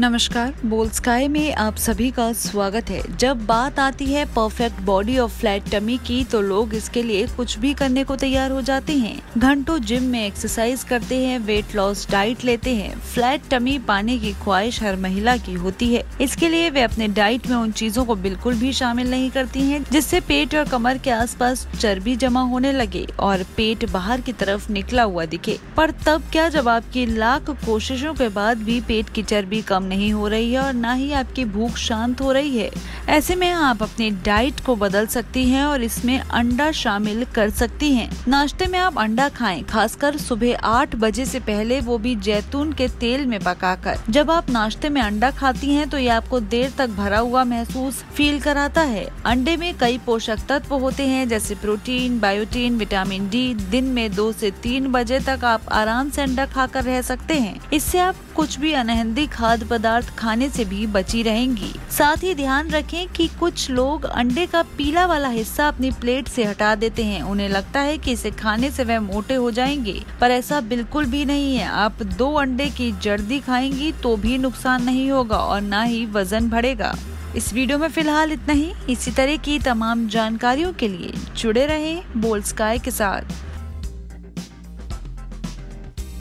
नमस्कार, बोल स्काई में आप सभी का स्वागत है। जब बात आती है परफेक्ट बॉडी और फ्लैट टमी की तो लोग इसके लिए कुछ भी करने को तैयार हो जाते हैं। घंटों जिम में एक्सरसाइज करते हैं वेट लॉस डाइट लेते हैं। फ्लैट टमी पाने की ख्वाहिश हर महिला की होती है। इसके लिए वे अपने डाइट में उन चीज़ों को बिल्कुल भी शामिल नहीं करती है, जिससे पेट और कमर के आसपास चर्बी जमा होने लगे और पेट बाहर की तरफ़ निकला हुआ दिखे। पर तब क्या जब आपकी लाख कोशिशों के बाद भी पेट की चर्बी कम नहीं हो रही है और ना ही आपकी भूख शांत हो रही है। ऐसे में आप अपने डाइट को बदल सकती हैं और इसमें अंडा शामिल कर सकती हैं। नाश्ते में आप अंडा खाएँ, खासकर सुबह आठ बजे से पहले वो भी जैतून के तेल में पकाकर। जब आप नाश्ते में अंडा खाती हैं तो ये आपको देर तक भरा हुआ महसूस फील कराता है। अंडे में कई पोषक तत्व होते हैं, जैसे प्रोटीन बायोटीन विटामिन डी दिन में दो से तीन बजे तक आप आराम से अंडा खाकर रह सकते हैं। इससे आप कुछ भी अनहेल्दी खाद्य पदार्थ खाने से भी बची रहेंगी। साथ ही ध्यान रखें कि कुछ लोग अंडे का पीला वाला हिस्सा अपनी प्लेट से हटा देते हैं। उन्हें लगता है कि इसे खाने से वह मोटे हो जाएँगे। पर ऐसा बिल्कुल भी नहीं है। आप दो अंडे की जर्दी खाएँगी तो भी नुकसान नहीं होगा और न ही वज़न बढ़ेगा। इस वीडियो में फ़िलहाल इतना ही। इसी तरह की तमाम जानकारियों के लिए जुड़े रहें बोल स्काई के साथ।